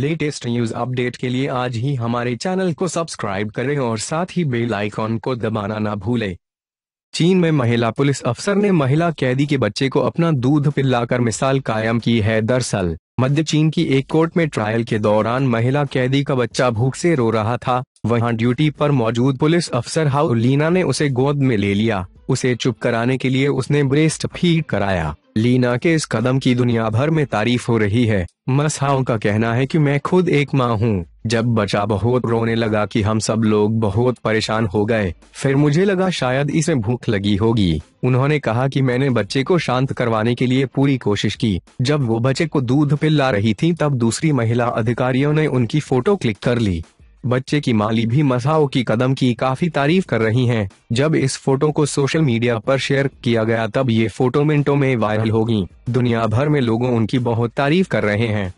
Latest news update के लिए आज ही हमारे चैनल को सब्सक्राइब करें और साथ ही बेल आइकॉन को दबाना ना भूलें। चीन में महिला पुलिस अफसर ने महिला कैदी के बच्चे को अपना दूध पिलाकर मिसाल कायम की है दरअसल, मध्य चीन की एक कोर्ट में ट्रायल के दौरान महिला कैदी का बच्चा भूख से रो रहा था। वहाँ ड्यूटी पर मौजूद पुलिस अफसर हाउ लीना ने उसे गोद में ले लिया। उसे चुप कराने के लिए उसने ब्रेस्ट फ़ीड कराया। लीना के इस कदम की दुनिया भर में तारीफ़ हो रही है। मसहाओं का कहना है कि मैं खुद एक माँ हूँ। जब बच्चा बहुत रोने लगा कि हम सब लोग बहुत परेशान हो गए, फिर मुझे लगा शायद इसे भूख लगी होगी। उन्होंने कहा कि मैंने बच्चे को शांत करवाने के लिए पूरी कोशिश की। जब वो बच्चे को दूध पिला रही थी, तब दूसरी महिला अधिकारियों ने उनकी फ़ोटो क्लिक कर ली। बच्चे की माली भी मसाओ की कदम की काफ़ी तारीफ़ कर रही हैं। जब इस फ़ोटो को सोशल मीडिया पर शेयर किया गया, तब ये फ़ोटो मिनटों में वायरल होगी दुनिया भर में लोगों उनकी बहुत तारीफ़ कर रहे हैं